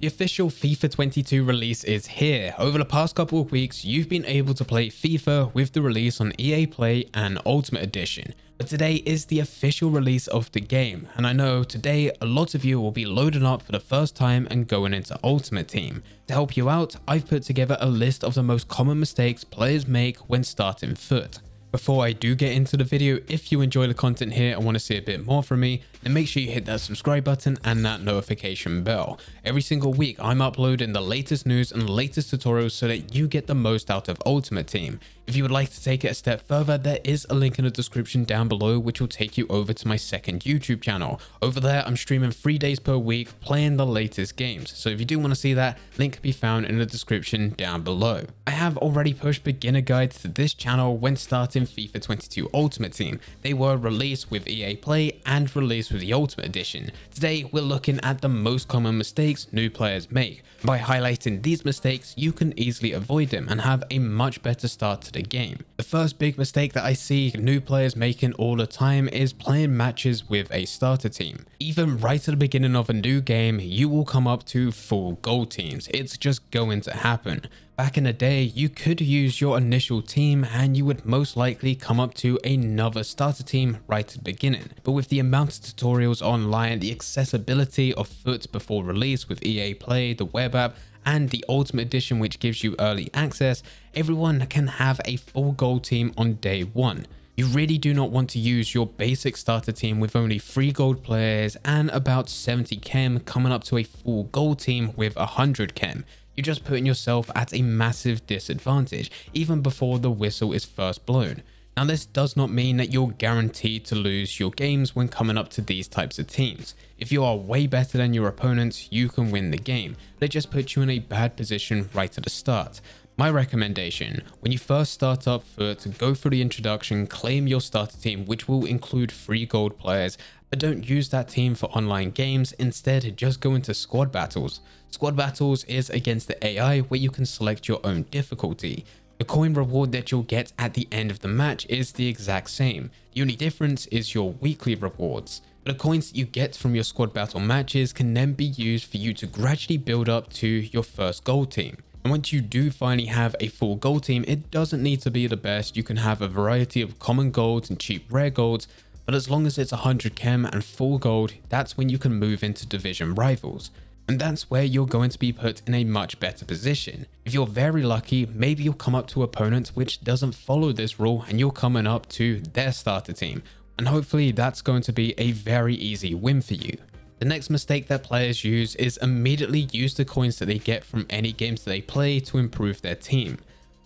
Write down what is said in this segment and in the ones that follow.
The official FIFA 22 release is here. Over the past couple of weeks, you've been able to play FIFA with the release on EA Play and Ultimate Edition. But today is the official release of the game, and I know today a lot of you will be loading up for the first time and going into Ultimate Team. To help you out, I've put together a list of the most common mistakes players make when starting FUT. Before I do get into the video, if you enjoy the content here and want to see a bit more from me, then make sure you hit that subscribe button and that notification bell. Every single week, I'm uploading the latest news and latest tutorials so that you get the most out of Ultimate Team. If you would like to take it a step further, there is a link in the description down below which will take you over to my second YouTube channel. Over there, I'm streaming three days per week playing the latest games. So if you do want to see that, link can be found in the description down below. I have already pushed beginner guides to this channel when starting FIFA 22 Ultimate Team. They were released with EA Play and released with the Ultimate Edition. Today, we're looking at the most common mistakes new players make. By highlighting these mistakes, you can easily avoid them and have a much better start to the game. The first big mistake that I see new players making all the time is playing matches with a starter team. Even right at the beginning of a new game, you will come up to full goal teams. It's just going to happen. Back in the day, you could use your initial team and you would most likely come up to another starter team right at the beginning. But with the amount of tutorials online, the accessibility of FUT before release with EA Play, the web app, and the Ultimate Edition which gives you early access, everyone can have a full gold team on day one. You really do not want to use your basic starter team with only 3 gold players and about 70 chem coming up to a full gold team with 100 chem. You're just putting yourself at a massive disadvantage even before the whistle is first blown. Now this does not mean that you're guaranteed to lose your games when coming up to these types of teams. If you are way better than your opponents, you can win the game, it just puts you in a bad position right at the start. My recommendation, when you first start up for to go through the introduction, claim your starter team which will include 3 gold players, but don't use that team for online games, instead just go into squad battles. Squad battles is against the AI where you can select your own difficulty. The coin reward that you'll get at the end of the match is the exact same. The only difference is your weekly rewards. The coins that you get from your squad battle matches can then be used for you to gradually build up to your first gold team. And once you do finally have a full gold team, it doesn't need to be the best. You can have a variety of common golds and cheap rare golds, but as long as it's 100 chem and full gold, that's when you can move into division rivals and that's where you're going to be put in a much better position. If you're very lucky, maybe you'll come up to opponents which doesn't follow this rule and you're coming up to their starter team, and hopefully that's going to be a very easy win for you. The next mistake that players use is immediately use the coins that they get from any games that they play to improve their team.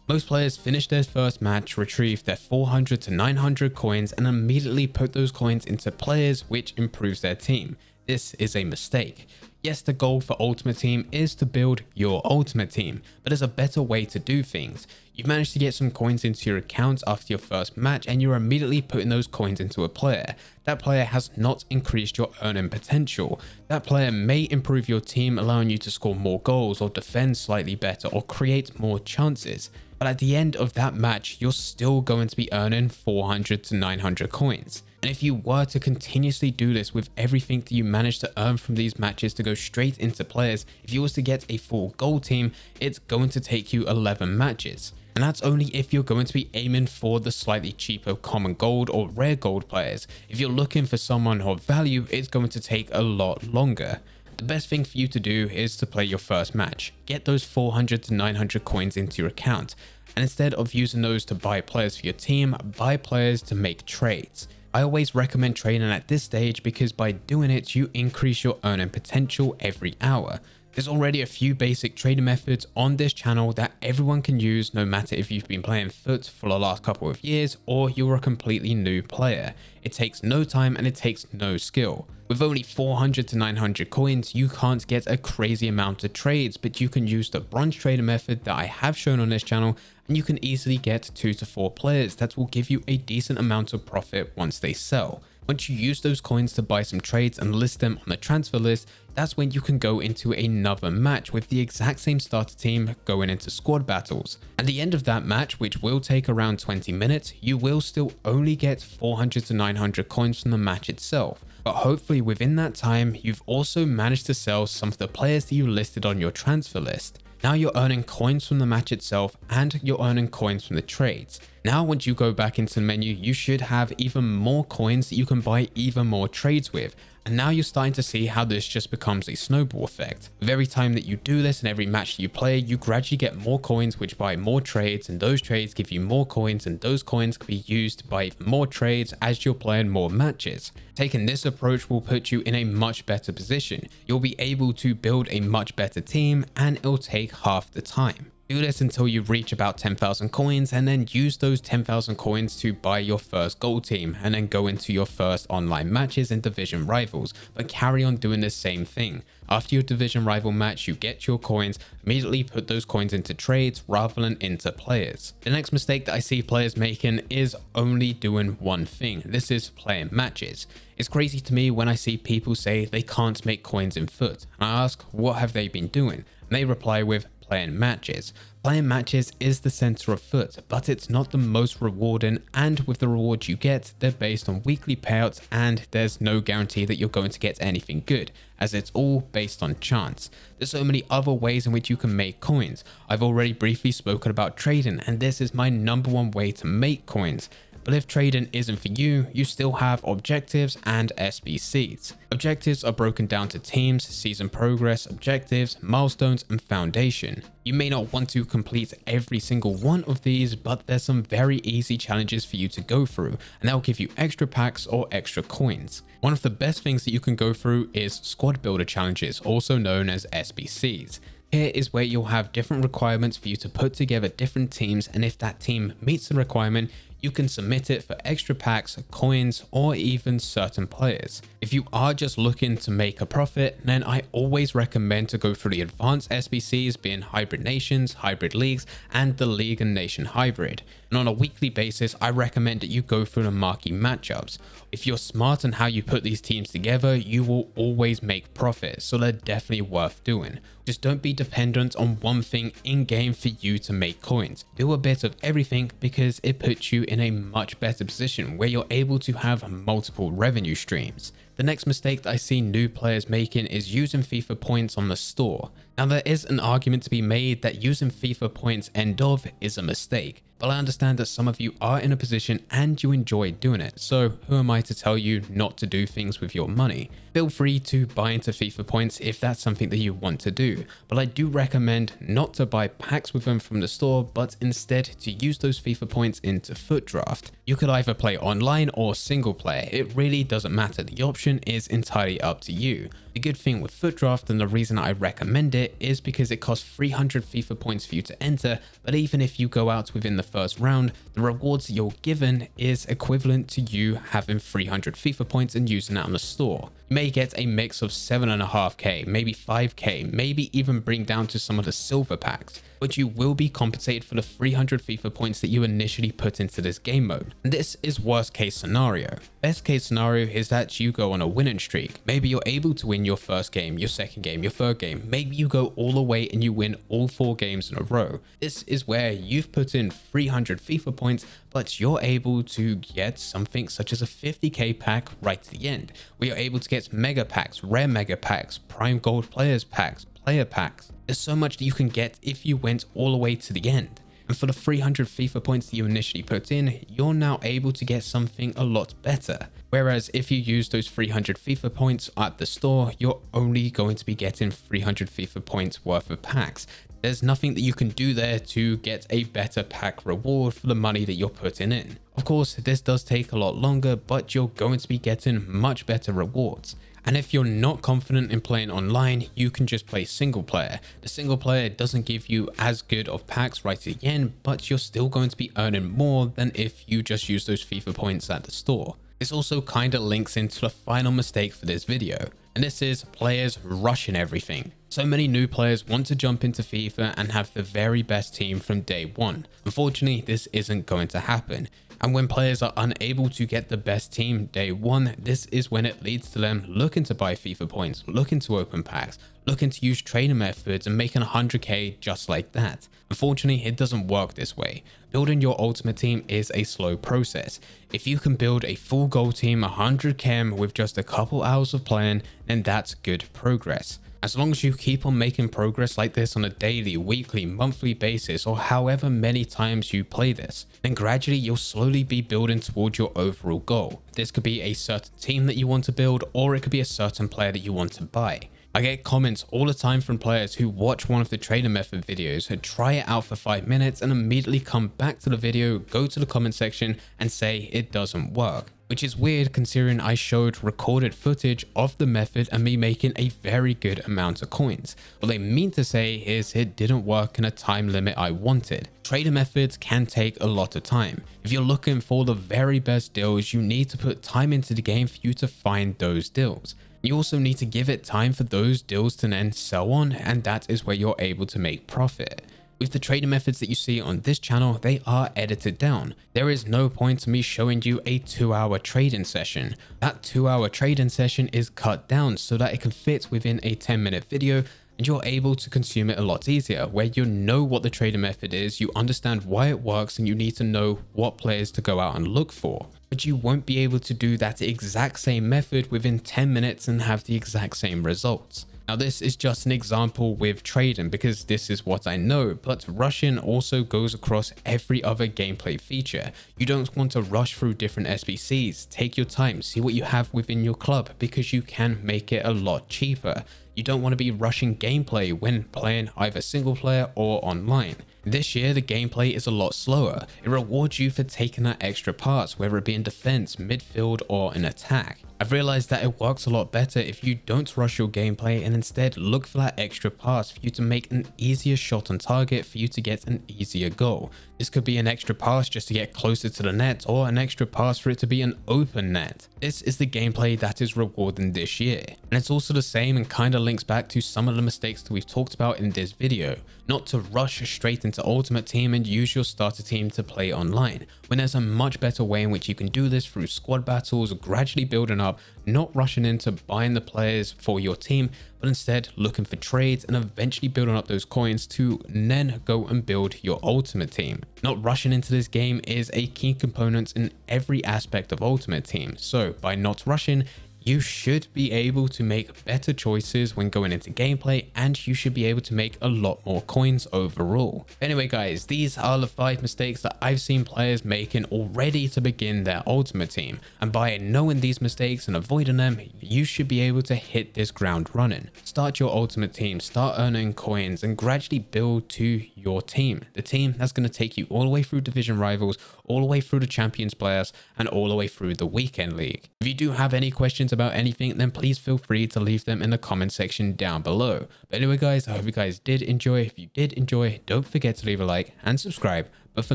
Most players finish their first match, retrieve their 400 to 900 coins and immediately put those coins into players which improves their team. This is a mistake. Yes, the goal for Ultimate Team is to build your Ultimate Team, but there's a better way to do things. You've managed to get some coins into your account after your first match and you're immediately putting those coins into a player. That player has not increased your earning potential. That player may improve your team allowing you to score more goals or defend slightly better or create more chances. But at the end of that match, you're still going to be earning 400 to 900 coins. And if you were to continuously do this with everything that you manage to earn from these matches to go straight into players, if you was to get a full gold team, it's going to take you 11 matches. And that's only if you're going to be aiming for the slightly cheaper common gold or rare gold players. If you're looking for someone of value, it's going to take a lot longer. The best thing for you to do is to play your first match. Get those 400 to 900 coins into your account. And instead of using those to buy players for your team, buy players to make trades. I always recommend trading at this stage because by doing it, you increase your earning potential every hour. There's already a few basic trading methods on this channel that everyone can use no matter if you've been playing FUT for the last couple of years or you're a completely new player. It takes no time and it takes no skill. With only 400 to 900 coins, you can't get a crazy amount of trades, but you can use the bronze trader method that I have shown on this channel and you can easily get 2 to 4 players that will give you a decent amount of profit once they sell. Once you use those coins to buy some trades and list them on the transfer list, that's when you can go into another match with the exact same starter team going into squad battles. At the end of that match, which will take around 20 minutes, you will still only get 400 to 900 coins from the match itself. But hopefully within that time, you've also managed to sell some of the players that you listed on your transfer list. Now you're earning coins from the match itself and you're earning coins from the trades. Now once you go back into the menu, you should have even more coins that you can buy even more trades with. And now you're starting to see how this just becomes a snowball effect. Every time that you do this and every match you play, you gradually get more coins which buy more trades and those trades give you more coins and those coins can be used to buy more trades as you're playing more matches. Taking this approach will put you in a much better position. You'll be able to build a much better team and it'll take half the time. Do this until you reach about 10,000 coins and then use those 10,000 coins to buy your first gold team and then go into your first online matches and division rivals, but carry on doing the same thing. After your division rival match, you get your coins, immediately put those coins into trades rather than into players. The next mistake that I see players making is only doing one thing. This is playing matches. It's crazy to me when I see people say they can't make coins in FUT. I ask, what have they been doing? And they reply with, playing matches. Playing matches is the center of FUT, but it's not the most rewarding and with the rewards you get, they're based on weekly payouts and there's no guarantee that you're going to get anything good, as it's all based on chance. There's so many other ways in which you can make coins. I've already briefly spoken about trading and this is my number one way to make coins. But if trading isn't for you, you still have objectives and SBCs. Objectives are broken down to teams, season progress, objectives, milestones, and foundation. You may not want to complete every single one of these, but there's some very easy challenges for you to go through, and they'll give you extra packs or extra coins. One of the best things that you can go through is squad builder challenges, also known as SBCs. Here is where you'll have different requirements for you to put together different teams and if that team meets the requirement, you can submit it for extra packs, coins, or even certain players. If you are just looking to make a profit, then I always recommend to go for the advanced SBCs being Hybrid Nations, Hybrid Leagues, and the League and Nation Hybrid. And on a weekly basis, I recommend that you go through the marquee matchups. If you're smart on how you put these teams together, you will always make profit, so they're definitely worth doing. Just don't be dependent on one thing in game for you to make coins. Do a bit of everything because it puts you in a much better position where you're able to have multiple revenue streams. The next mistake that I see new players making is using FIFA points on the store. Now there is an argument to be made that using FIFA points end of is a mistake, but I understand that some of you are in a position and you enjoy doing it, so who am I to tell you not to do things with your money? Feel free to buy into FIFA points if that's something that you want to do, but I do recommend not to buy packs with them from the store, but instead to use those FIFA points into FUT Draft. You could either play online or single player, it really doesn't matter, the option is entirely up to you. The good thing with FUT Draft and the reason I recommend it is because it costs 300 FIFA points for you to enter, but even if you go out within the first round, the rewards you're given is equivalent to you having 300 FIFA points and using it on the store. May get a mix of 7.5k, maybe 5k, maybe even bring down to some of the silver packs but you will be compensated for the 300 FIFA points that you initially put into this game mode. And this is worst case scenario. Best case scenario is that you go on a winning streak. Maybe you're able to win your first game, your second game, your third game. Maybe you go all the way and you win all four games in a row. This is where you've put in 300 FIFA points, but you're able to get something such as a 50k pack right to the end. Where you're able to get mega packs, rare mega packs, prime gold players packs, player packs. There's so much that you can get if you went all the way to the end. And for the 300 FIFA points that you initially put in, you're now able to get something a lot better. Whereas if you use those 300 FIFA points at the store, you're only going to be getting 300 FIFA points worth of packs. There's nothing that you can do there to get a better pack reward for the money that you're putting in. Of course, this does take a lot longer, but you're going to be getting much better rewards. And if you're not confident in playing online, you can just play single player. The single player doesn't give you as good of packs right at the end, but you're still going to be earning more than if you just use those FIFA points at the store. This also kind of links into the final mistake for this video, and this is players rushing everything. So many new players want to jump into FIFA and have the very best team from day one. Unfortunately, this isn't going to happen. And when players are unable to get the best team day one, this is when it leads to them looking to buy FIFA points, looking to open packs, looking to use trainer methods and making 100k just like that. Unfortunately, it doesn't work this way. Building your ultimate team is a slow process. If you can build a full gold team 100 chem with just a couple hours of playing, then that's good progress. As long as you keep on making progress like this on a daily, weekly, monthly basis, or however many times you play this, then gradually you'll slowly be building towards your overall goal. This could be a certain team that you want to build, or it could be a certain player that you want to buy. I get comments all the time from players who watch one of the trader method videos, who try it out for 5 minutes and immediately come back to the video, go to the comment section and say it doesn't work. Which is weird considering I showed recorded footage of the method and me making a very good amount of coins. What they mean to say is it didn't work in a time limit I wanted. Trader methods can take a lot of time. If you're looking for the very best deals, you need to put time into the game for you to find those deals. You also need to give it time for those deals to then sell on and that is where you're able to make profit. With the trading methods that you see on this channel, they are edited down. There is no point to me showing you a two hour trading session. That two hour trading session is cut down so that it can fit within a 10 minute video and you're able to consume it a lot easier where you know what the trading method is, you understand why it works and you need to know what players to go out and look for but you won't be able to do that exact same method within 10 minutes and have the exact same results. Now this is just an example with trading because this is what I know, but rushing also goes across every other gameplay feature. You don't want to rush through different SBCs, take your time, see what you have within your club because you can make it a lot cheaper. You don't want to be rushing gameplay when playing either single player or online. This year, the gameplay is a lot slower. It rewards you for taking that extra pass, whether it be in defense, midfield, or an attack. I've realized that it works a lot better if you don't rush your gameplay and instead look for that extra pass for you to make an easier shot on target for you to get an easier goal. This could be an extra pass just to get closer to the net or an extra pass for it to be an open net. This is the gameplay that is rewarding this year. And it's also the same and kind of links back to some of the mistakes that we've talked about in this video. Not to rush straight into Ultimate Team and use your starter team to play online, when there's a much better way in which you can do this through squad battles, gradually building up, not rushing into buying the players for your team, but instead looking for trades and eventually building up those coins to then go and build your ultimate team. Not rushing into this game is a key component in every aspect of ultimate team. So by not rushing, you should be able to make better choices when going into gameplay and you should be able to make a lot more coins overall. Anyway guys, these are the 5 mistakes that I've seen players making already to begin their ultimate team and by knowing these mistakes and avoiding them, you should be able to hit this ground running. Start your ultimate team, start earning coins and gradually build to your team. The team that's going to take you all the way through division rivals, all the way through the champions players and all the way through the weekend league. If you do have any questions about anything, then please feel free to leave them in the comment section down below. But anyway, guys, I hope you guys did enjoy. If you did enjoy, don't forget to leave a like and subscribe. But for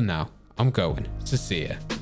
now, I'm going to see ya.